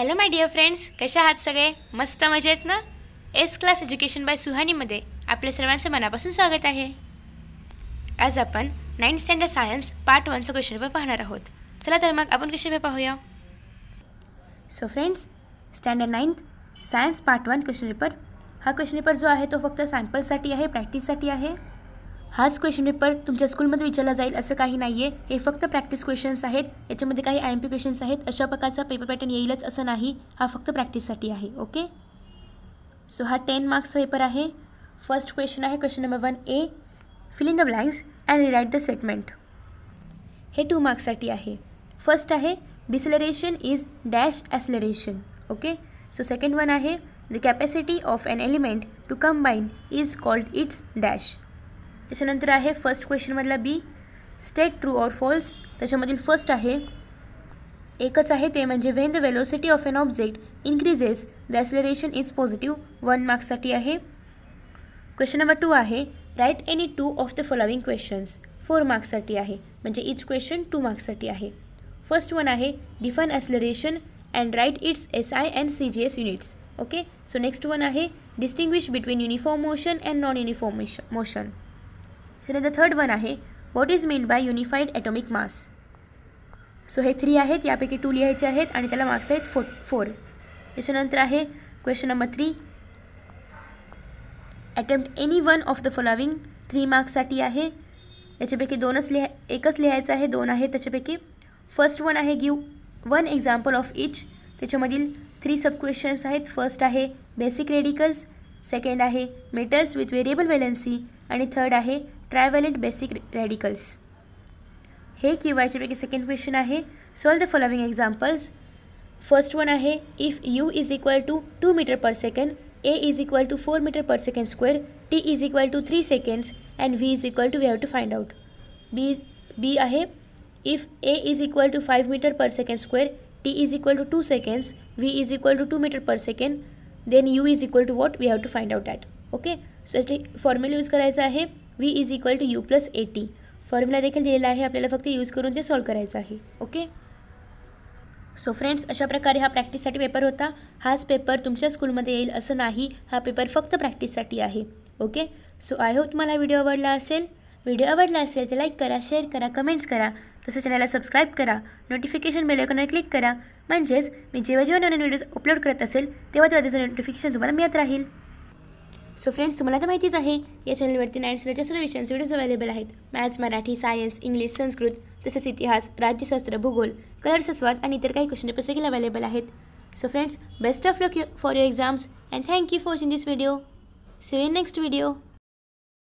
Hello my dear friends कशा आहात सगळे? मस्त मजेत ना? एस क्लास एज्युकेशन बाय सुहानीमध्ये आपल्या सर्वांचं मनापासून स्वागत आहे. आज आपण नाईन्थ स्टँडर्ड सायन्स पार्ट वनचं क्वेश्चन पेपर पाहणार आहोत. चला तर मग आपण क्वेश्चन पेपर पाहूया. So friends standard ninth science part one question paper हा क्वेश्चन पेपर जो आहे तो फक्त सॅम्पलसाठी आहे प्रॅक्टिससाठी आहे. हाच क्वेश्चन पेपर तुमच्या स्कूलमध्ये विचारला जाईल असं काही नाही आहे हे फक्त प्रॅक्टिस क्वेश्चन्स आहेत. याच्यामध्ये काही आय एम पी क्वेश्चन्स आहेत. अशा प्रकारचा पेपर पॅटर्न येईलच असं नाही. हा फक्त प्रॅक्टिससाठी आहे ओके सो हा टेन मार्क्सचा पेपर आहे. फर्स्ट क्वेश्चन आहे question number one A filling the blanks and rewrite the statement हे टू मार्क्ससाठी आहे. फर्स्ट आहे deceleration is dash acceleration okay so second one आहे the capacity of an element to combine is called its dash त्याच्यानंतर आहे first क्वेश्चनमधला B state true or false त्याच्यामधील first आहे एकच आहे ते म्हणजे when the velocity of an object increases the acceleration is positive one मार्क्ससाठी आहे. क्वेश्चन नंबर टू आहे write any two of the following questions four मार्क्ससाठी आहे म्हणजे इच क्वेश्चन टू मार्क्ससाठी आहे. फर्स्ट वन आहे define acceleration and write its S I and C G S units okay so next one आहे distinguish between uniform motion and non uniform motion the third one आहे what is mean by unified atomic mass so हे three आहेत यापैकी to लिहायचे आहेत आणि त्याला marks आहेत फो फोर त्याच्यानंतर आहे question number three attempt any one of the following three मार्क्ससाठी आहे. याच्यापैकी दोनच लिहा एकच लिहायचं आहे दोन आहे त्याच्यापैकी. फर्स्ट वन आहे give one example of each त्याच्यामधील थ्री सब क्वेश्चन्स आहेत. फर्स्ट आहे बेसिक रेडिकल्स सेकंड आहे मेटल्स विथ व्हेरिएबल वेलन्सी आणि थर्ड आहे ट्रायव्हॅलेंट बेसिक रॅडिकल्स. हे क्यू याच्यापैकी सेकंड क्वेश्चन आहे. Solve the following examples first one आहे if u is equal to two metre per second a is equal to four metre per second square t is equal to three seconds and v is equal to we have to find out b b आहे if a is equal to five metre per second square t is equal to two seconds v is equal to two metre per second then u is equal to what we have to find out at okay so यासाठी formula use करायचा आहे. V is equal to u plus a t formula देखील दिलेला आहे. आपल्याला फक्त use करून ते सॉल्व करायचं आहे. ओके सो फ्रेंड्स अशा प्रकारे हा प्रॅक्टिससाठी पेपर होता. हाच पेपर तुमच्या स्कूलमध्ये येईल असं नाही. हा पेपर फक्त प्रॅक्टिससाठी आहे. ओके सो आय होप तुम्हाला व्हिडिओ आवडला असेल. व्हिडिओ आवडला असेल तर लाईक करा शेअर करा कमेंट्स करा. तसं चॅनलला सबस्क्राईब करा. नोटिफिकेशन बेल आयकॉनवर क्लिक करा. म्हणजेच मी जेव्हा जेव्हा नवीन व्हिडिओज अपलोड करत असेल तेव्हा तेव्हा त्याचं नोटिफिकेशन तुम्हाला मिळत राहील. सो फ्रेंड्स तुम्हाला तर माहितीच आहे या चॅनलवरती नाईन स्टँडर्डच्या सर्व विषयांचे व्हिडिओज अवेलेबल आहेत. Maths Marathi science English Sanskrit तसेच इतिहास राज्यशास्त्र भूगोल कलर सस्वाद आणि इतर काही क्वेश्चन पेपर्स देखील अवेलेबल आहेत. So friends best of luck for your exams and thank you for watching this video see you next video